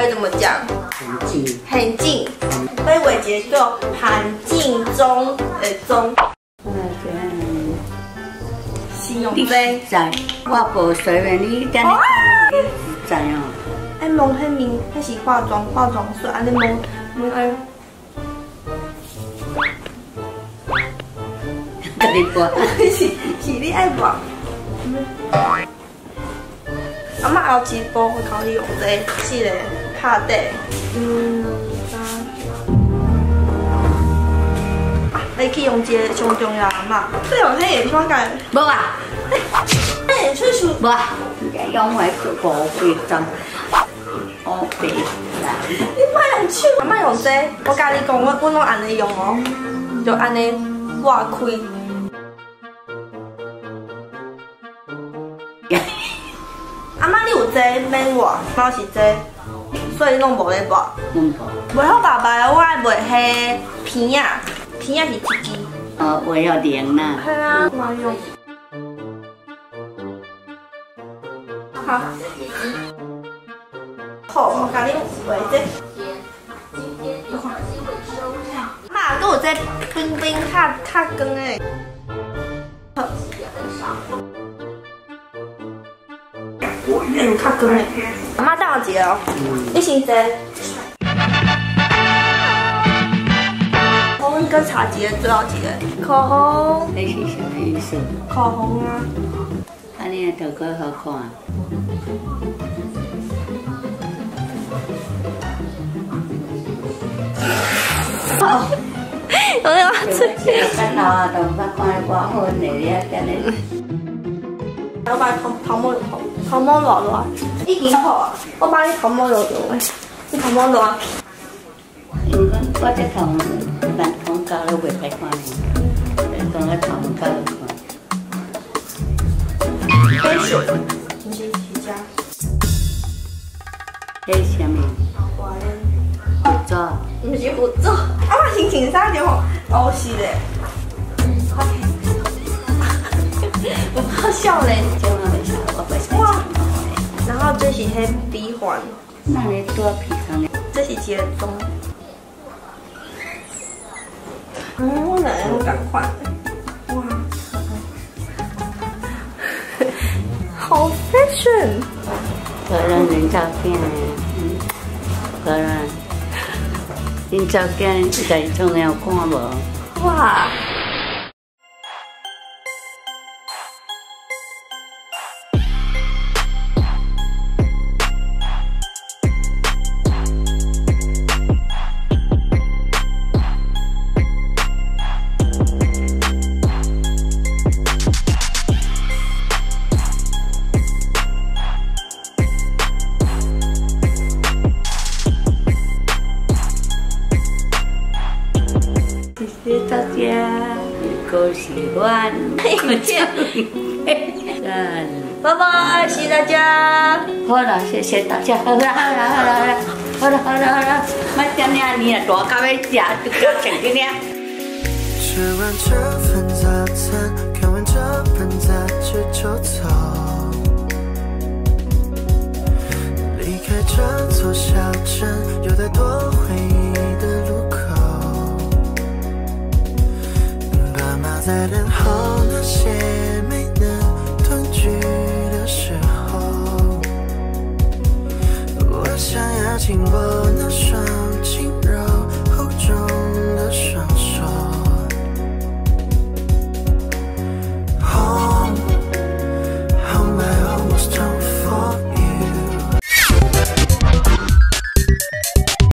近的台语怎么讲？很近。很近，所以伟杰叫韩进中的中。我这样形容你这在，我无随便你讲，你知哦。爱蒙迄面，那是化妆化妆水，安尼蒙蒙爱。跟你播，是是你爱播。阿妈后一步会考你用这个四个拍底，嗯，三。啊，你去用这个上重要的阿妈，你用迄个点解？无啊，哎，出出。无啊，用我五倍钟，五倍啦。你莫用手，阿妈用这，我甲你讲，我我拢安尼用哦，就安尼挖开。阿妈，你有这免挖，我是这，所以拢无咧挖。嗯，袂好爸爸，我爱卖迄片啊，片啊是一支。哦，我要零啦。系啊，我用。好。好，我甲你画这。妈，跟我这冰冰较较光诶。好。嗯，较光诶。阿妈等我一下哦，你先坐。口红跟茶几个最后一个，口红，这是什么意思？口红啊。安尼头壳好看。好，我要吃。看到啊，头发看我好呢，你啊，真的。我把头头毛头头毛落落，已经好啊。我把你头毛落落，你头毛落。因为我这头蛮头高了，袂歹看呢。讲我头高了看。黑水，你是瑜伽。这是什么？辅助。唔是辅助，啊我心情啥就好，哦是嘞。我好笑嘞。千万别笑，我不想哇。然后这是迄鼻环。那你多皮上面。这是一个钟。嗯，我哪样赶快？哇，好 fashion。个人人照片，嗯，个人，恁照片在重要看无？哇！大家，恭喜欢，再见，嗯，拜拜，谢谢大家。好了，谢谢大家，好了好了好了好了，好了好了好了，慢点呀，你也大咖啡家就要请进呀。吃完这份早餐，看完这本杂志就走，离开这座小镇，有太多在等候那些没能团聚的时候，我想要紧握那双。